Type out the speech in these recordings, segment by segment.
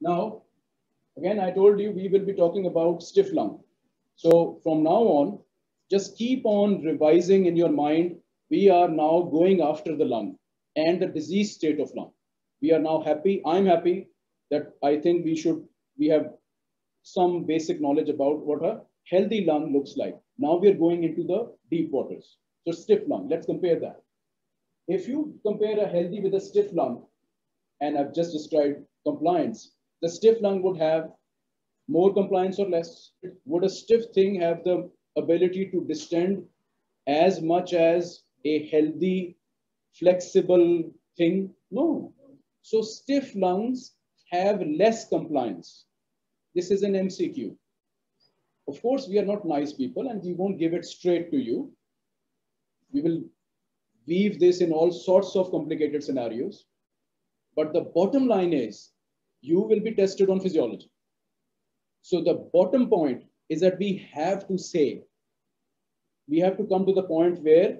Now, again, I told you we will be talking about stiff lung. So from now on, just keep on revising in your mind. We are now going after the lung and the disease state of lung. We are now happy. I'm happy that I think we should, we have some basic knowledge about what a healthy lung looks like. Now we are going into the deep waters. So stiff lung, let's compare that. If you compare a healthy with a stiff lung, and I've just described compliance, the stiff lung would have more compliance or less. Would a stiff thing have the ability to distend as much as a healthy, flexible thing? No. So stiff lungs have less compliance. This is an MCQ. Of course, we are not nice people and we won't give it straight to you. We will weave this in all sorts of complicated scenarios. But the bottom line is you will be tested on physiology. So the bottom point is that we have to say, we have to come to the point where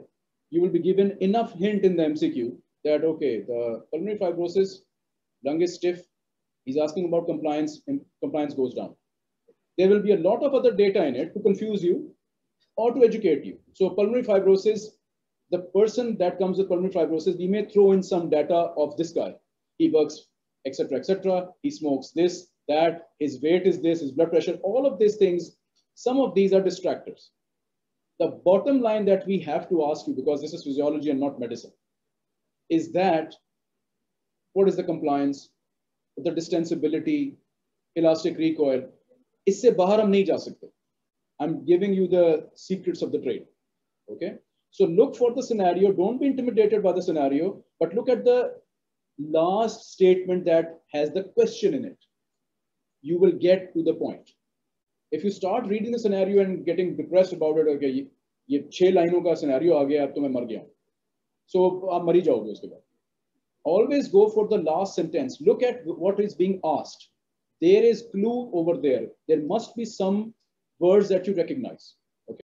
you will be given enough hint in the MCQ that, okay, the pulmonary fibrosis, lung is stiff, he's asking about compliance, and compliance goes down. There will be a lot of other data in it to confuse you or to educate you. So pulmonary fibrosis, the person that comes with pulmonary fibrosis, we may throw in some data of this guy. He works, etc., etc. He smokes this, that, his weight is this, his blood pressure, all of these things, some of these are distractors. The bottom line that we have to ask you, because this is physiology and not medicine, is that what is the compliance, the distensibility, elastic recoil, इससे बाहर हम नहीं जा सकते I'm giving you the secrets of the trade. Okay. So look for the scenario. Don't be intimidated by the scenario, but look at the last statement that has the question in it. You will get to the point. If you start reading the scenario and getting depressed about it, okay, ये छह लाइनों का scenario आ गया अब तो मैं मर गया सो so, आप मरी जाओगे उसके बाद always go for the last sentence look at what is being asked there is clue over there. There must be some words that you recognize.